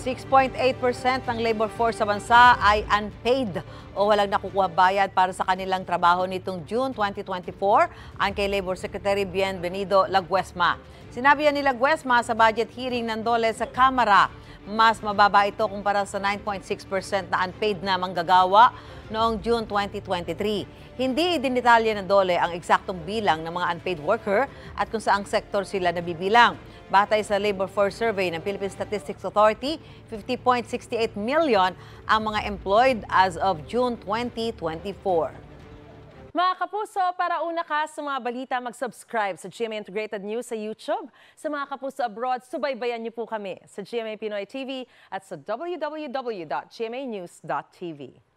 6.8% ng labor force sa bansa ay unpaid o walang nakukuha bayad para sa kanilang trabaho nitong June 2024 ang kay Labor Secretary Bienvenido Laguesma. Sinabi yan ni Laguesma sa budget hearing ng DOLE sa Kamara. Mas mababa ito kumpara sa 9.6% na unpaid na manggagawa noong June 2023. Hindi idinitalya ng DOLE ang eksaktong bilang ng mga unpaid worker at kung saang sektor sila nabibilang. Batay sa Labor Force Survey ng Philippine Statistics Authority, 50.68 million ang mga employed as of June 2024. Mga kapuso, para una ka sa mga balita, mag-subscribe sa GMA Integrated News sa YouTube. Sa mga kapuso abroad, subaybayan niyo po kami sa GMA Pinoy TV at sa www.gmanews.tv.